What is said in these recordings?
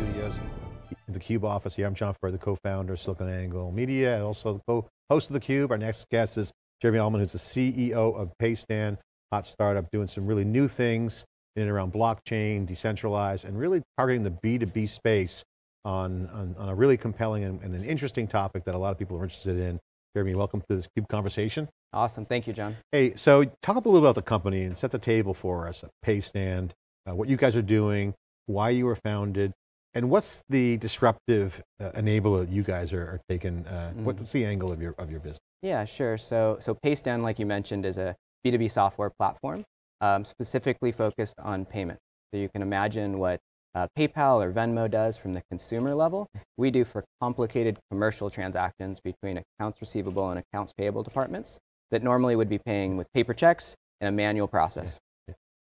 studios, the Cube office here. I'm John Furrier, the co-founder of SiliconANGLE Media, and also the co-host of the Cube. Our next guest is Jeremy Almond, who's the CEO of Paystand, hot startup, doing some really new things in and around blockchain, decentralized, and really targeting the B2B space on, on, on a really compelling and, and, an interesting topic that a lot of people are interested in. Jeremy, welcome to this CUBE conversation. Awesome, thank you, John. Hey, so talk a little about the company and set the table for us, Paystand, uh, what you guys are doing, why you were founded, and what's the disruptive uh, enabler you guys are, are taking, uh, mm. what's the angle of your, of your business? Yeah, sure. So, so Paystand, like you mentioned, is a B2B software platform um, specifically focused on payment. So you can imagine what uh, PayPal or Venmo does from the consumer level, we do for complicated commercial transactions between accounts receivable and accounts payable departments that normally would be paying with paper checks and a manual process.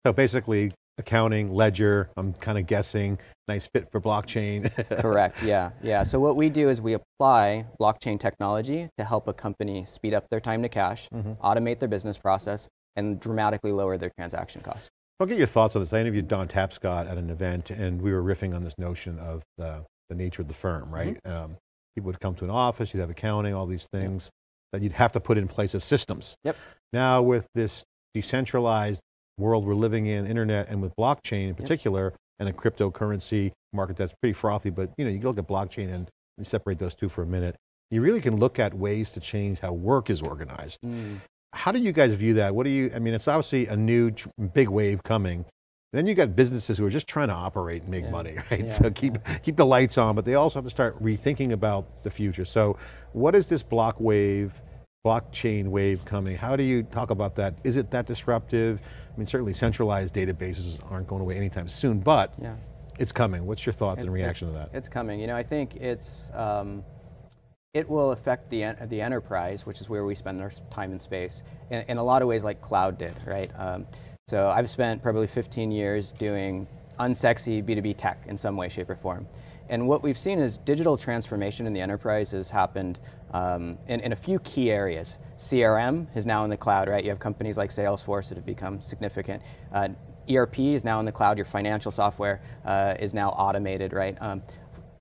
So basically, accounting, ledger, I'm kind of guessing, nice fit for blockchain. Correct, yeah, yeah. So what we do is we apply blockchain technology to help a company speed up their time to cash, mm -hmm. automate their business process, and dramatically lower their transaction costs. I'll get your thoughts on this. I interviewed Don Tapscott at an event, and we were riffing on this notion of the, the nature of the firm, right? Mm -hmm. um, people would come to an office, you'd have accounting, all these things yep. that you'd have to put in place as systems. Yep. Now with this decentralized world we're living in, internet, and with blockchain in particular, yep. and a cryptocurrency market that's pretty frothy, but you know, you look at blockchain and you separate those two for a minute, you really can look at ways to change how work is organized. Mm. How do you guys view that? What do you, I mean, it's obviously a new big wave coming. Then you got businesses who are just trying to operate and make yeah. money, right? Yeah. So keep, keep the lights on, but they also have to start rethinking about the future. So what is this block wave, blockchain wave coming? How do you talk about that? Is it that disruptive? I mean, certainly centralized databases aren't going away anytime soon, but yeah. it's coming. What's your thoughts and reaction to that? It's coming. You know, I think it's, um, it will affect the, the enterprise, which is where we spend our time and space, in, in a lot of ways like cloud did, right? Um, so I've spent probably 15 years doing unsexy B2B tech in some way, shape, or form. And what we've seen is digital transformation in the enterprise has happened um, in, in, a few key areas. CRM is now in the cloud, right? You have companies like Salesforce that have become significant. Uh, ERP is now in the cloud. Your financial software uh, is now automated, right? Um,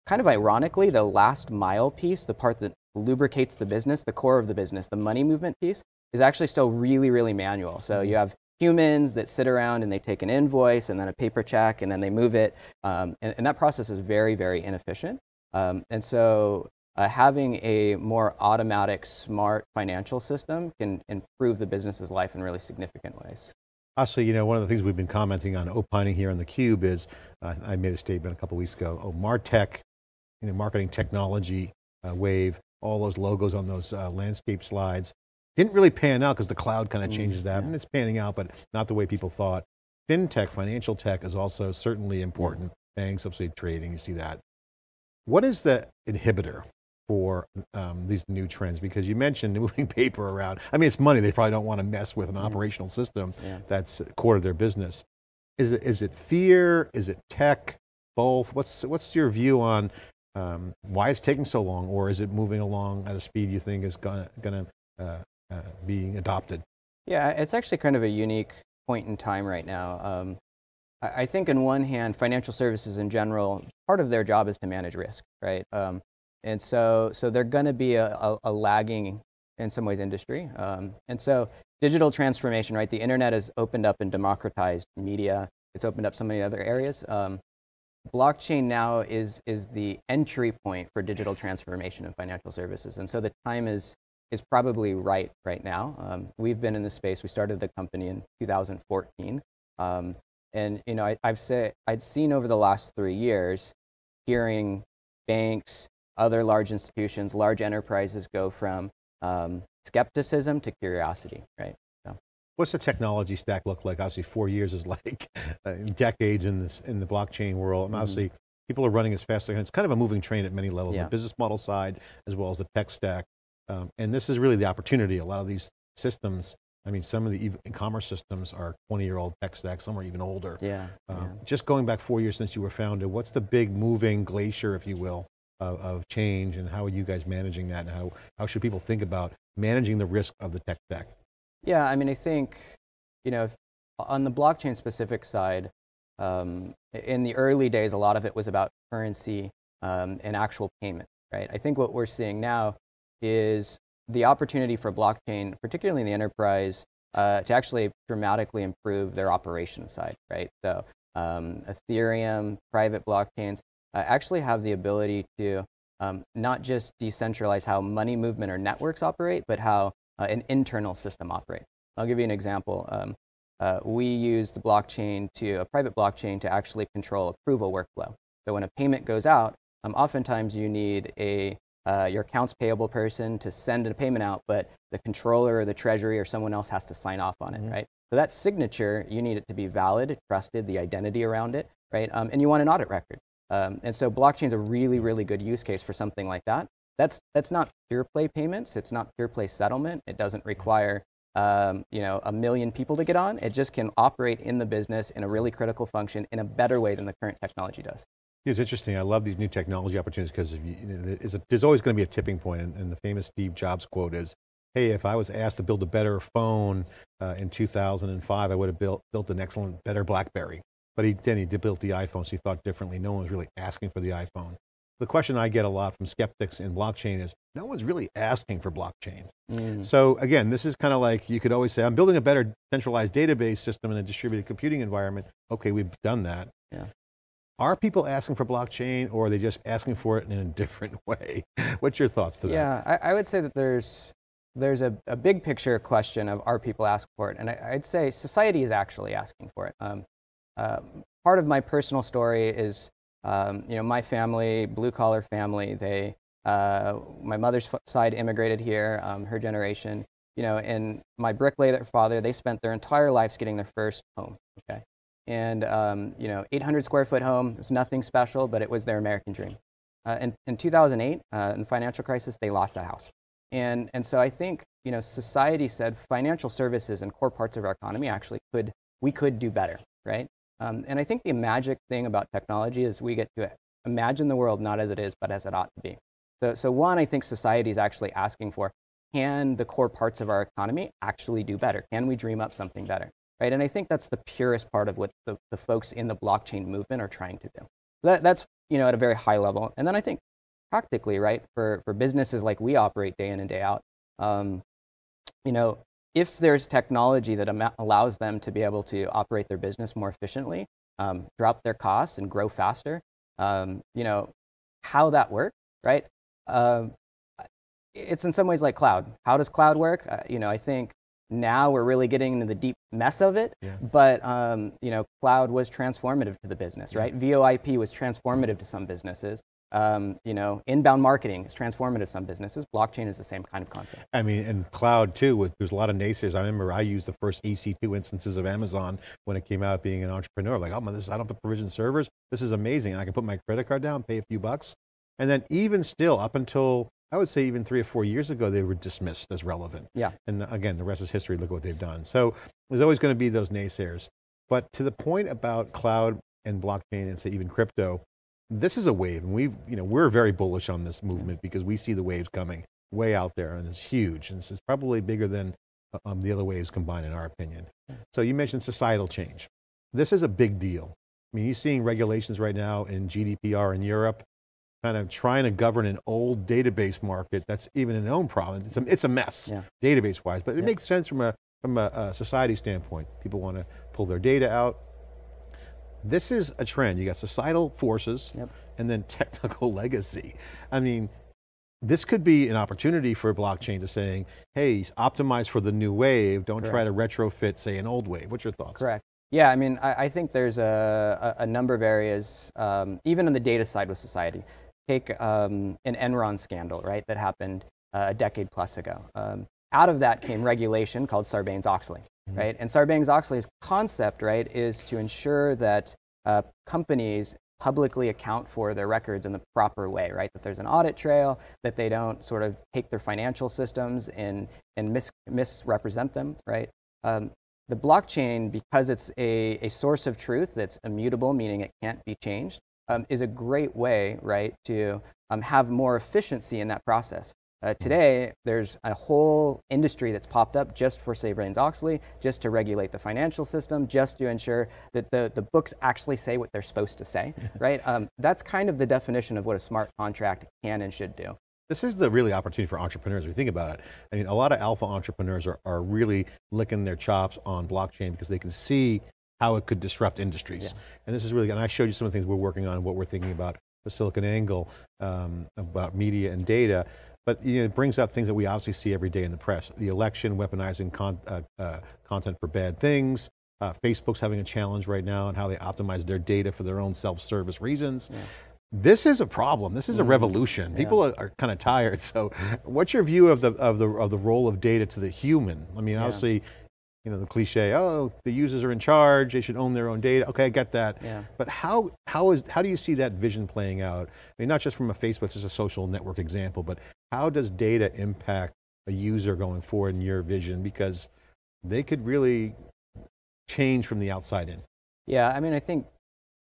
kind of ironically, the last mile piece, the part that lubricates the business, the core of the business, the money movement piece, is actually still really, really manual. So you have humans that sit around and they take an invoice and then a paper check and then they move it. Um, and, and, that process is very, very inefficient. Um, and so uh, having a more automatic, smart financial system can improve the business's life in really significant ways. Also, you know, one of the things we've been commenting on, opining here on theCUBE is, uh, I made a statement a couple weeks ago, oh, MarTech you know, marketing technology uh, wave, all those logos on those uh, landscape slides. Didn't really pan out because the cloud kind of mm, changes that, yeah. and it's panning out, but not the way people thought. FinTech, financial tech is also certainly important. Banks, obviously trading, you see that. What is the inhibitor for um, these new trends? Because you mentioned moving paper around. I mean, it's money. They probably don't want to mess with an mm. operational system yeah. that's core to their business. Is it, is it fear? Is it tech? Both? What's, what's your view on um, why it's taking so long, or is it moving along at a speed you think is going to uh, uh, be adopted? Yeah, it's actually kind of a unique point in time right now. Um, I, I, think, on one hand, financial services in general, part of their job is to manage risk, right? Um, and so, so they're going to be a, a, a, lagging, in some ways, industry. Um, and so, digital transformation, right? The internet has opened up and democratized media. It's opened up so many other areas. Um, blockchain now is, is the entry point for digital transformation in financial services. And so the time is, is probably right right now. Um, we've been in this space. We started the company in 2014. Um, and you know, I, have said, I'd seen over the last three years, hearing banks, other large institutions, large enterprises go from um, skepticism to curiosity, right? What's the technology stack look like? Obviously, four years is like uh, decades in this in the blockchain world. And mm -hmm. obviously, people are running as fast as they can. It's kind of a moving train at many levels, yeah. the business model side as well as the tech stack. Um, and this is really the opportunity. A lot of these systems, I mean, some of the e-commerce systems are 20-year-old tech stacks. Some are even older. Yeah, um, yeah, Just going back four years since you were founded, what's the big moving glacier, if you will, of, of change, and how are you guys managing that, and how how should people think about managing the risk of the tech stack? Yeah, I mean, I think, you know, on the blockchain specific side, um, in the early days, a lot of it was about currency um, and actual payment, right? I think what we're seeing now is the opportunity for blockchain, particularly in the enterprise, uh, to actually dramatically improve their operation side, right? So um, Ethereum, private blockchains uh, actually have the ability to um, not just decentralize how money movement or networks operate, but how uh, an internal system operates. I'll give you an example. Um, uh, we use the blockchain to a private blockchain to actually control approval workflow. So when a payment goes out, um, oftentimes you need a uh, your accounts payable person to send a payment out, but the controller or the treasury or someone else has to sign off on it, mm-hmm. right? So that signature, you need it to be valid, trusted, the identity around it, right? Um, and you want an audit record. Um, and so blockchain is a really, really good use case for something like that. That's, that's not pure play payments. It's not pure play settlement. It doesn't require um, you know, a million people to get on. It just can operate in the business in a really critical function in a better way than the current technology does. It's interesting. I love these new technology opportunities because you, know, there's always going to be a tipping point, and, and, the famous Steve Jobs quote is, "Hey, if I was asked to build a better phone uh, in 2005, I would have built built an excellent, better BlackBerry." But he then he built the iPhone, so he thought differently. No one was really asking for the iPhone. The question I get a lot from skeptics in blockchain is, no one's really asking for blockchain. Mm. So again, this is kind of like you could always say, I'm building a better centralized database system in a distributed computing environment. Okay, we've done that. Yeah. Are people asking for blockchain or are they just asking for it in a different way? What's your thoughts to that? Yeah, I, I would say that there's, there's a, a, big picture question of are people asking for it? And I, would say society is actually asking for it. Um, uh, part of my personal story is, um, you know, my family, blue collar family, they, uh, my mother's side immigrated here, um, her generation, you know, and my bricklayer father, they spent their entire lives getting their first home, okay? And um, you know, 800 square foot home. It was nothing special, but it was their American dream. Uh, in, in 2008, uh, in the financial crisis, they lost that house. And, and so I think you know, society said financial services and core parts of our economy actually could, we could do better, right? Um, and I think the magic thing about technology is we get to imagine the world not as it is, but as it ought to be. So, so one, I think society is actually asking for, can the core parts of our economy actually do better? Can we dream up something better? Right? And I think that's the purest part of what the, the folks in the blockchain movement are trying to do. That, that's you know at a very high level. And then I think practically, right, for, for businesses like we operate day in and day out, um, you know, if there's technology that am- allows them to be able to operate their business more efficiently, um, drop their costs, and grow faster, um, you know, how that works, right? Um, it's in some ways like cloud. How does cloud work? Uh, you know, I think now we're really getting into the deep mess of it. Yeah. But um, you know, cloud was transformative to the business, right? VoIP was transformative to some businesses. Um, you know, inbound marketing is transformative to some businesses. Blockchain is the same kind of concept. I mean, and cloud too. With, there's a lot of naysayers. I remember I used the first EC2 instances of Amazon when it came out. Being an entrepreneur, like, oh my, this I don't have to provision servers. This is amazing. I can put my credit card down, pay a few bucks, and then even still, up until I would say even three or four years ago, they were dismissed as relevant. Yeah. And again, the rest is history. Look what they've done. So there's always going to be those naysayers. But to the point about cloud and blockchain and say even crypto, this is a wave. And we've, you know, we're very bullish on this movement because we see the waves coming way out there and it's huge. And it's probably bigger than um, the other waves combined in our opinion. So you mentioned societal change. This is a big deal. I mean, you're seeing regulations right now in GDPR in Europe kind of trying to govern an old database market that's even an own problem. It's a, it's a mess, yeah. database wise, but it yeah. makes sense from a, from a, a society standpoint. People want to pull their data out. This is a trend. You got societal forces yep. and then technical legacy. I mean, this could be an opportunity for blockchain to saying, hey, optimize for the new wave, don't Correct. try to retrofit, say, an old wave. What's your thoughts? Correct. Yeah, I mean, I, I think there's a, a, a, number of areas, um, even on the data side with society take um, an Enron scandal, right, that happened uh, a decade plus ago. Um, out of that came regulation called Sarbanes-Oxley, mm-hmm. right? And Sarbanes-Oxley's concept, right, is to ensure that uh, companies publicly account for their records in the proper way, right? That there's an audit trail, that they don't sort of take their financial systems and, and mis- misrepresent them, right? Um, the blockchain, because it's a, a source of truth that's immutable, meaning it can't be changed, um, is a great way, right, to um, have more efficiency in that process. Uh, today, there's a whole industry that's popped up just for Sarbanes-Oxley, just to regulate the financial system, just to ensure that the, the books actually say what they're supposed to say, right? Um, that's kind of the definition of what a smart contract can and should do. This is the really opportunity for entrepreneurs, if you think about it. I mean, a lot of alpha entrepreneurs are, are really licking their chops on blockchain because they can see how it could disrupt industries. Yeah. And this is really, and I showed you some of the things we're working on, what we're thinking about with SiliconANGLE, um, about media and data. But you know, it brings up things that we obviously see every day in the press. The election weaponizing con uh, uh, content for bad things. Uh, Facebook's having a challenge right now on how they optimize their data for their own self-service reasons. Yeah. This is a problem. This is a mm-hmm. revolution. Yeah. People are, are kind of tired. So, what's your view of the of the of the role of data to the human? I mean, yeah. obviously, you know, the cliche, oh, the users are in charge, they should own their own data. Okay, I get that. Yeah. But how, how, is, how do you see that vision playing out? I mean, not just from a Facebook, just a social network example, but how does data impact a user going forward in your vision? Because they could really change from the outside in. Yeah, I mean, I think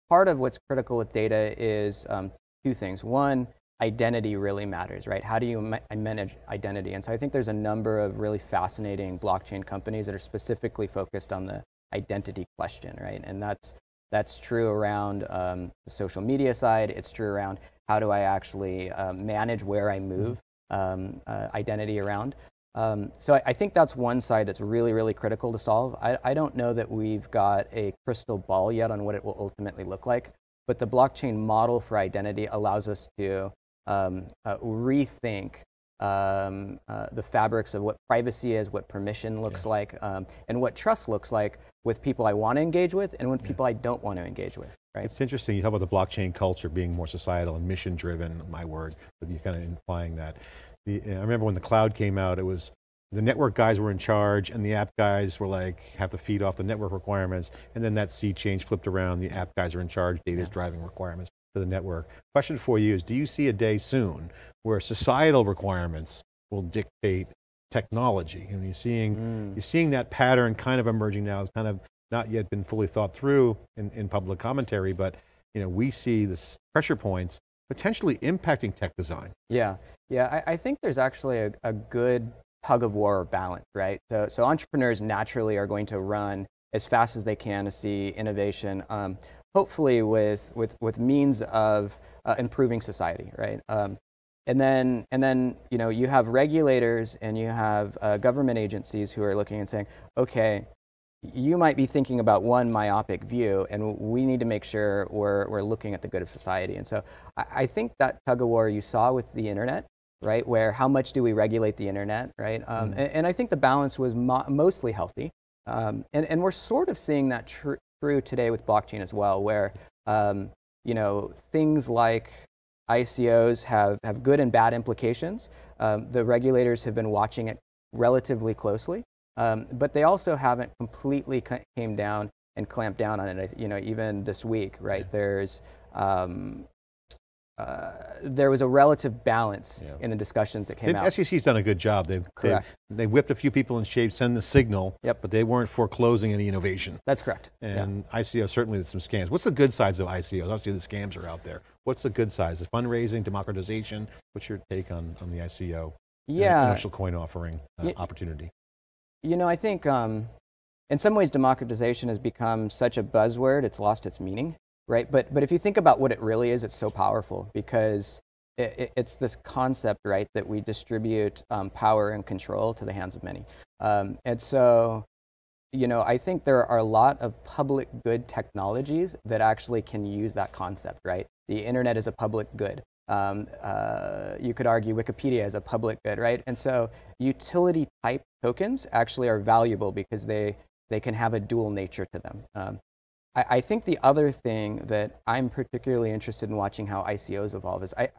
part of what's critical with data is um, two things. One, identity really matters, right? How do you ma manage identity? And so I think there's a number of really fascinating blockchain companies that are specifically focused on the identity question, right? And that's that's true around um, the social media side. It's true around how do I actually uh, manage where I move um, uh, identity around. Um, so I, I, think that's one side that's really, really critical to solve. I, I don't know that we've got a crystal ball yet on what it will ultimately look like, but the blockchain model for identity allows us to um, uh, rethink um, uh, the fabrics of what privacy is, what permission looks yeah. like, um, and what trust looks like with people I want to engage with and with yeah. people I don't want to engage with. Right? It's interesting, you talk about the blockchain culture being more societal and mission driven, my word, but you're kind of implying that. The, I remember when the cloud came out, it was the network guys were in charge and the app guys were like, have to feed off the network requirements. And then that sea change flipped around. The app guys are in charge, data is yeah. driving requirements the network. Question for you is, do you see a day soon where societal requirements will dictate technology? And you're seeing, mm. you're seeing that pattern kind of emerging now. It's kind of not yet been fully thought through in, in public commentary, but you know, we see the pressure points potentially impacting tech design. Yeah, yeah, I, I think there's actually a, a, good tug of war or balance, right? So, so entrepreneurs naturally are going to run as fast as they can to see innovation. Um, hopefully with, with, with means of uh, improving society, right? Um, and then, and then, you know, you have regulators and you have uh, government agencies who are looking and saying, okay, you might be thinking about one myopic view, and we need to make sure we're, we're looking at the good of society. And so I, I think that tug of war you saw with the internet, right, where how much do we regulate the internet, right? Um, mm. and, and, I think the balance was mo mostly healthy. Um, and, and we're sort of seeing that tr true today with blockchain as well, where um, you know things like ICOs have, have good and bad implications. Um, the regulators have been watching it relatively closely, um, but they also haven't completely came down and clamped down on it. You know, even this week, right? There's um, uh, there was a relative balance yeah. in the discussions that came they, out. SEC's done a good job. They've, Correct. They've, they whipped a few people in shape, send the signal, yep. but they weren't foreclosing any innovation. That's correct. And yeah. ICO certainly did some scams. What's the good sides of ICOs? Obviously the scams are out there. What's the good sides? The fundraising, democratization? What's your take on, on the ICO? Yeah. Initial coin offering uh, opportunity. You know, I think um, in some ways democratization has become such a buzzword, it's lost its meaning right? But, but if you think about what it really is, it's so powerful because it, it, it's this concept, right, that we distribute um, power and control to the hands of many. Um, and so, you know, I think there are a lot of public good technologies that actually can use that concept, right? The internet is a public good. Um, uh, you could argue Wikipedia is a public good, right? And so utility type tokens actually are valuable because they, they can have a dual nature to them. Um, I, I think the other thing that I'm particularly interested in watching how ICOs evolve is I,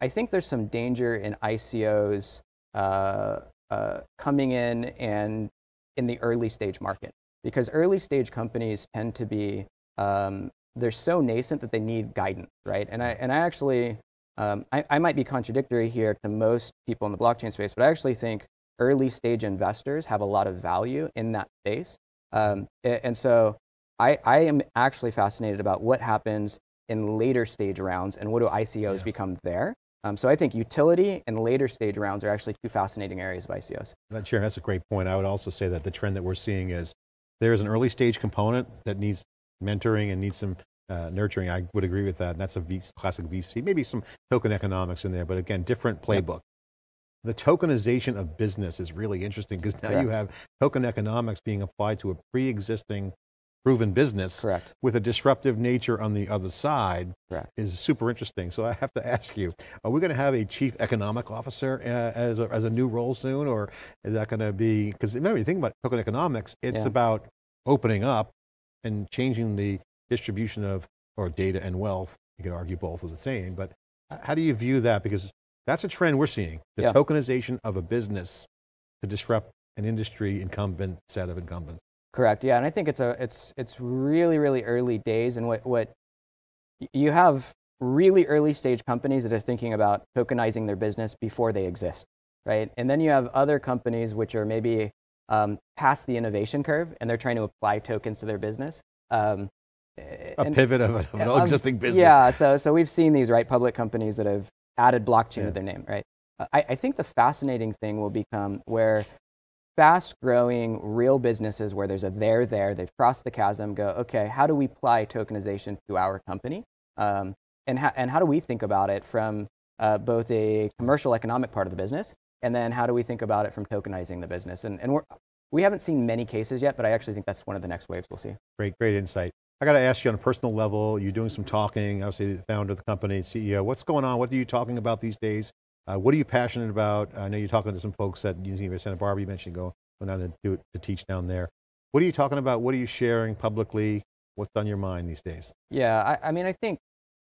I think there's some danger in ICOs uh, uh, coming in and in the early stage market because early stage companies tend to be um, they're so nascent that they need guidance, right? And I and I actually um, I, I might be contradictory here to most people in the blockchain space, but I actually think early stage investors have a lot of value in that space. Um, and so I, I am actually fascinated about what happens in later stage rounds and what do ICOs yeah. become there. Um, so I think utility and later stage rounds are actually two fascinating areas of ICOs. That, Sharon, that's a great point. I would also say that the trend that we're seeing is there's an early stage component that needs mentoring and needs some uh, nurturing. I would agree with that. And that's a v, classic VC, maybe some token economics in there, but again, different playbook. Yep. The tokenization of business is really interesting because now Correct. you have token economics being applied to a pre-existing proven business Correct. with a disruptive nature on the other side Correct. is super interesting. So I have to ask you, are we going to have a chief economic officer uh, as, a, as a new role soon or is that going to be, because remember you think about token economics, it's yeah. about opening up and changing the distribution of or data and wealth. You could argue both are the same, but how do you view that? Because that's a trend we're seeing, the yeah. tokenization of a business to disrupt an industry incumbent set of incumbents. Correct. Yeah, and I think it's a it's it's really really early days, and what what you have really early stage companies that are thinking about tokenizing their business before they exist, right? And then you have other companies which are maybe um, past the innovation curve and they're trying to apply tokens to their business. Um, a pivot of, of an um, existing business. Yeah, so so we've seen these right public companies that have added blockchain yeah. to their name, right? I, I think the fascinating thing will become where fast growing real businesses where there's a there there, they've crossed the chasm, go, okay, how do we apply tokenization to our company? Um, and, ha- and how do we think about it from uh, both a commercial economic part of the business, and then how do we think about it from tokenizing the business? And, and we're, we haven't seen many cases yet, but I actually think that's one of the next waves we'll see. Great, great insight. I got to ask you on a personal level, you're doing some talking, obviously the founder of the company, CEO. What's going on? What are you talking about these days? Uh, what are you passionate about? I know you're talking to some folks at University of Santa Barbara. You mentioned going go down to to teach down there. What are you talking about? What are you sharing publicly? What's on your mind these days? Yeah, I, I mean, I think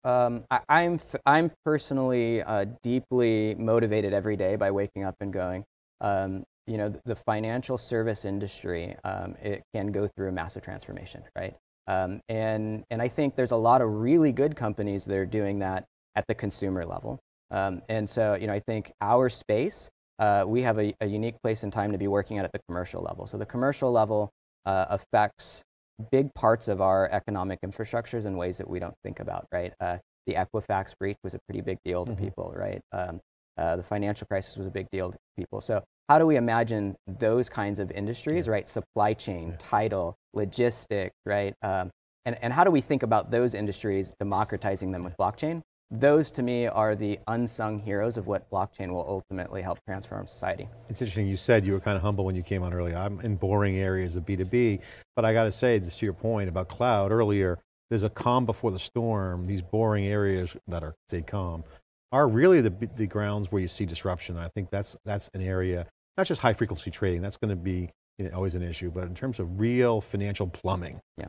um, I, am I'm, I'm personally uh, deeply motivated every day by waking up and going. Um, you know, the financial service industry um, it can go through a massive transformation, right? Um, and and I think there's a lot of really good companies that are doing that at the consumer level. Um, and so, you know, I think our space, uh, we have a, a, unique place and time to be working at at the commercial level. So the commercial level uh, affects big parts of our economic infrastructures in ways that we don't think about, right? Uh, the Equifax breach was a pretty big deal to mm-hmm. people, right? Um, uh, the financial crisis was a big deal to people. So how do we imagine those kinds of industries, yeah. right? Supply chain, yeah. title, logistics, right? Um, and, and how do we think about those industries democratizing them with blockchain? Those to me are the unsung heroes of what blockchain will ultimately help transform society. It's interesting, you said you were kind of humble when you came on earlier. I'm in boring areas of B2B, but I got to say, to your point about cloud earlier, there's a calm before the storm. These boring areas that are, say, calm, are really the, the grounds where you see disruption. I think that's, that's an area, not just high frequency trading, that's going to be you know, always an issue, but in terms of real financial plumbing, yeah.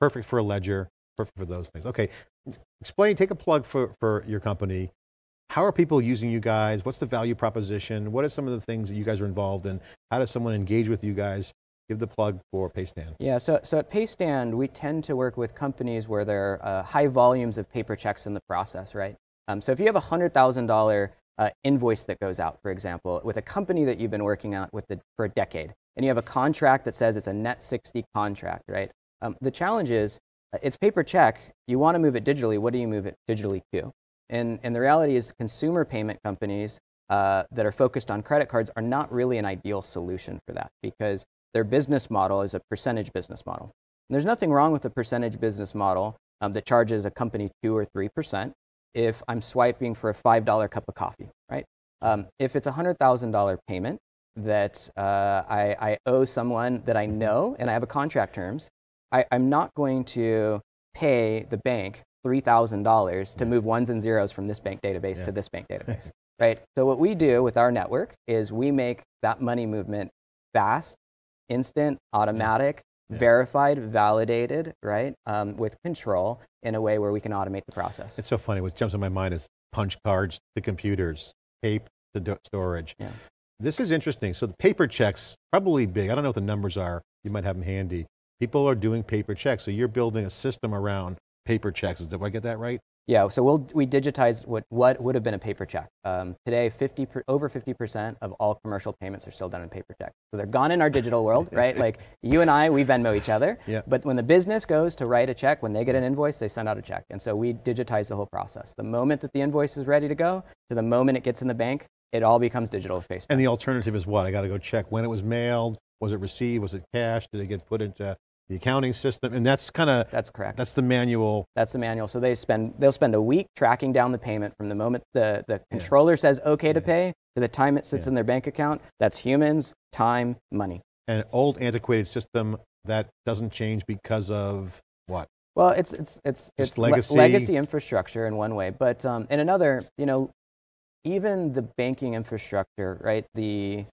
perfect for a ledger, perfect for those things. Okay, explain, take a plug for, for your company. How are people using you guys? What's the value proposition? What are some of the things that you guys are involved in? How does someone engage with you guys? Give the plug for Paystand. Yeah, so, so at Paystand, we tend to work with companies where there are uh, high volumes of paper checks in the process, right? Um, so if you have a $100,000 uh, invoice that goes out, for example, with a company that you've been working on with the, for a decade, and you have a contract that says it's a net 60 contract, right? Um, the challenge is it's paper check. You want to move it digitally. What do you move it digitally to? And, and the reality is, consumer payment companies uh, that are focused on credit cards are not really an ideal solution for that because their business model is a percentage business model. And there's nothing wrong with a percentage business model um, that charges a company 2 or 3% if I'm swiping for a $5 cup of coffee, right? Um, if it's a $100,000 payment that uh, I, I owe someone that I know and I have a contract terms, I, am not going to pay the bank $3,000 to move ones and zeros from this bank database yeah. to this bank database, right? So what we do with our network is we make that money movement fast, instant, automatic, yeah. verified, validated, right, um, with control in a way where we can automate the process. It's so funny. What jumps in my mind is punch cards to computers, tape to storage. Yeah. This is interesting. So the paper checks, probably big. I don't know what the numbers are. You might have them handy. People are doing paper checks. So you're building a system around paper checks. Do I get that right? Yeah, so we'll, we digitize what, what would have been a paper check. Um, today, 50 per, over 50% of all commercial payments are still done in paper check. So they're gone in our digital world, right? Like you and I, we Venmo each other. Yeah. But when the business goes to write a check, when they get an invoice, they send out a check. And so we digitize the whole process. The moment that the invoice is ready to go to the moment it gets in the bank, it all becomes digital FaceTime. And the alternative is what? I got to go check when it was mailed. Was it received? Was it cash? Did it get put into the accounting system? And that's kind of That's correct. that's the manual. That's the manual. So they spend they'll spend a week tracking down the payment from the moment the, the controller says okay to pay to the time it sits Yeah. in their bank account. That's humans, time, money. An old antiquated system that doesn't change because of what? Well, it's it's it's Just it's le- legacy? legacy infrastructure in one way, but um, in another, you know, even the banking infrastructure, right? The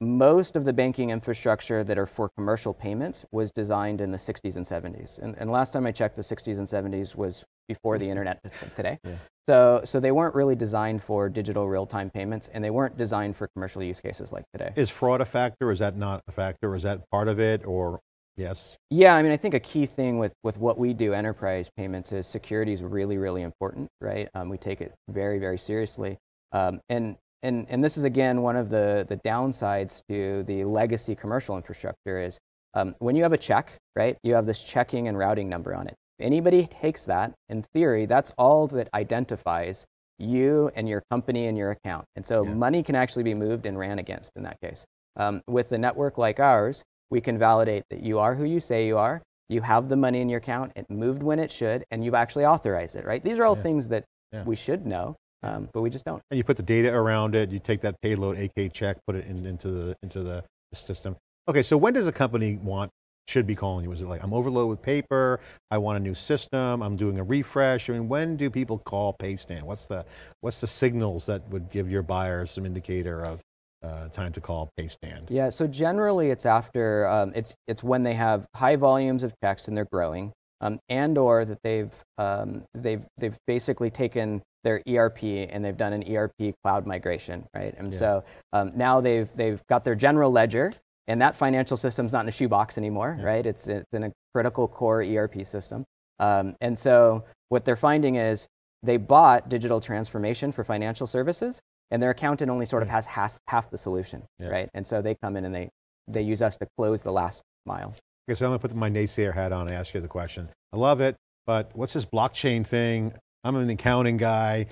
most of the banking infrastructure that are for commercial payments was designed in the 60s and 70s. And, and last time I checked, the 60s and 70s was before the internet today. Yeah. So, so they weren't really designed for digital real-time payments, and they weren't designed for commercial use cases like today. Is fraud a factor? Is that not a factor? Is that part of it? Or yes? Yeah, I mean, I think a key thing with, with what we do, enterprise payments, is security is really, really important, right? Um, we take it very, very seriously. Um, and, and, and this is, again, one of the, the downsides to the legacy commercial infrastructure is um, when you have a check, right, you have this checking and routing number on it. If anybody takes that, in theory, that's all that identifies you and your company and your account. And so Yeah. money can actually be moved and ran against in that case. Um, with a network like ours, we can validate that you are who you say you are, you have the money in your account, it moved when it should, and you've actually authorized it, right? These are all Yeah. things that Yeah. we should know, um, but we just don't. And you put the data around it. You take that payload AK check, put it in, into the into the system. Okay, so when does a company want should be calling you? Is it like I'm overloaded with paper? I want a new system. I'm doing a refresh. I mean, when do people call Paystand? What's the what's the signals that would give your buyers some indicator of uh, time to call Paystand? Yeah, so generally it's after, um, it's, it's when they have high volumes of checks and they're growing, um, and or that they've, um, they've, they've basically taken their ERP and they've done an ERP cloud migration, right? And Yeah. so um, now they've, they've got their general ledger and that financial system's not in a shoebox anymore, Yeah. right? It's, it's in a critical core ERP system. Um, and so what they're finding is they bought digital transformation for financial services and their accountant only sort of has half, half the solution, Yeah. right? And so they come in and they, they use us to close the last mile. Okay, so I'm gonna put my naysayer hat on and ask you the question. I love it, but what's this blockchain thing? I'm an accounting guy.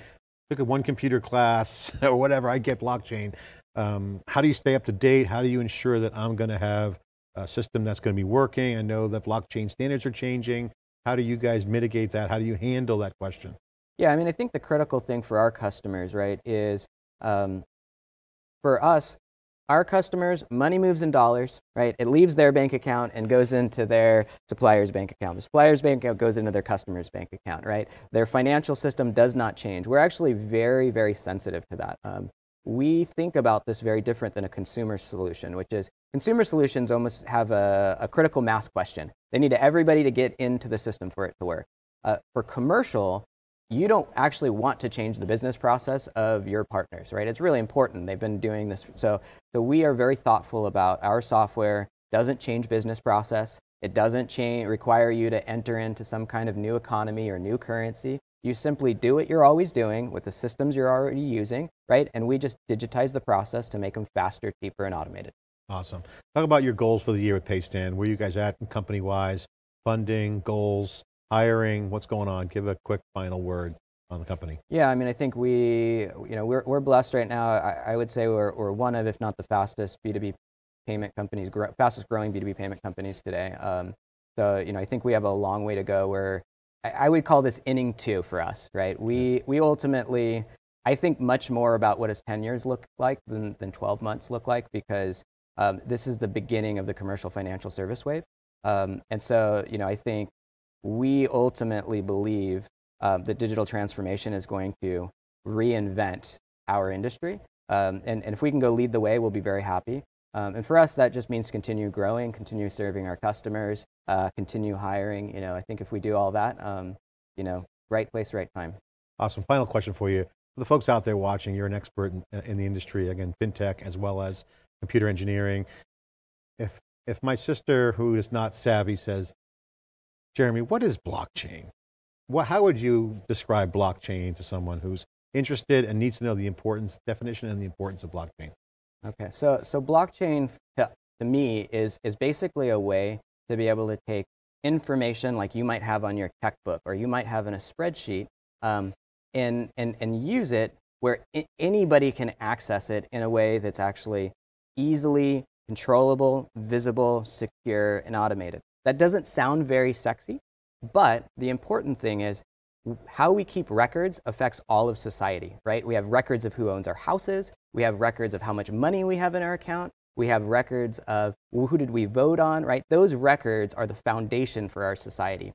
Took a one computer class or whatever. I get blockchain. Um, how do you stay up to date? How do you ensure that I'm going to have a system that's going to be working? I know that blockchain standards are changing. How do you guys mitigate that? How do you handle that question? Yeah, I mean, I think the critical thing for our customers, right, is um, for us, our customers, money moves in dollars, right? It leaves their bank account and goes into their supplier's bank account. The supplier's bank account goes into their customer's bank account, right? Their financial system does not change. We're actually very, very sensitive to that. Um, we think about this very different than a consumer solution, which is consumer solutions almost have a, a critical mass question. They need everybody to get into the system for it to work. Uh, for commercial, you don't actually want to change the business process of your partners, right? It's really important. They've been doing this. So, so we are very thoughtful about our software doesn't change business process. It doesn't change, require you to enter into some kind of new economy or new currency. You simply do what you're always doing with the systems you're already using, right? And we just digitize the process to make them faster, cheaper, and automated. Awesome. Talk about your goals for the year with Paystand. Where you guys at company wise? Funding, goals, hiring, what's going on? Give a quick final word on the company. Yeah, I mean, I think we, you know, we're, we're blessed right now. I, I would say we're, we're one of, if not the fastest B2B payment companies, gro- fastest growing B2B payment companies today. Um, so, you know, I think we have a long way to go where I, I would call this inning two for us, right? We, we ultimately, I think much more about what does 10 years look like than, than 12 months look like because um, this is the beginning of the commercial financial service wave. Um, and so, you know, I think we ultimately believe um, that digital transformation is going to reinvent our industry. Um, and, and if we can go lead the way, we'll be very happy. Um, and for us, that just means continue growing, continue serving our customers, uh, continue hiring. You know, I think if we do all that, um, you know, right place, right time. Awesome. Final question for you. For the folks out there watching, you're an expert in, uh, in the industry, again, fintech as well as computer engineering. If, if my sister, who is not savvy, says, Jeremy, what is blockchain? what, how would you describe blockchain to someone who's interested and needs to know the importance, definition and the importance of blockchain? Okay, so, so blockchain to, to me is, is basically a way to be able to take information like you might have on your textbook or you might have in a spreadsheet um, and, and, and use it where anybody can access it in a way that's actually easily controllable, visible, secure, and automated. That doesn't sound very sexy, but the important thing is how we keep records affects all of society, right? We have records of who owns our houses. We have records of how much money we have in our account. We have records of who did we vote on, right? Those records are the foundation for our society.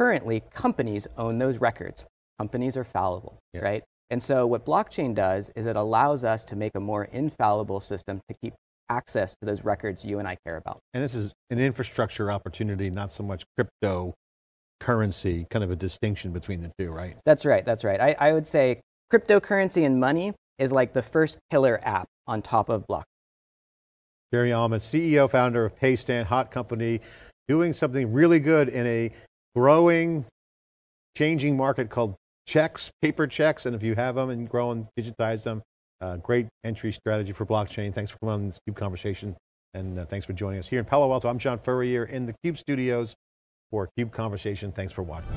Currently, companies own those records. Companies are fallible, yeah. right? And so what blockchain does is it allows us to make a more infallible system to keep access to those records you and I care about. And this is an infrastructure opportunity, not so much crypto currency, kind of a distinction between the two, right? That's right, that's right. I, I would say cryptocurrency and money is like the first killer app on top of blockchain. Jerry Almond, CEO, founder of Paystand, hot company, doing something really good in a growing, changing market called checks, paper checks, and if you have them and grow and digitize them, uh, great entry strategy for blockchain. Thanks for coming on this CUBE conversation, and uh, thanks for joining us here in Palo Alto. I'm John Furrier in the CUBE studios for CUBE Conversation. Thanks for watching.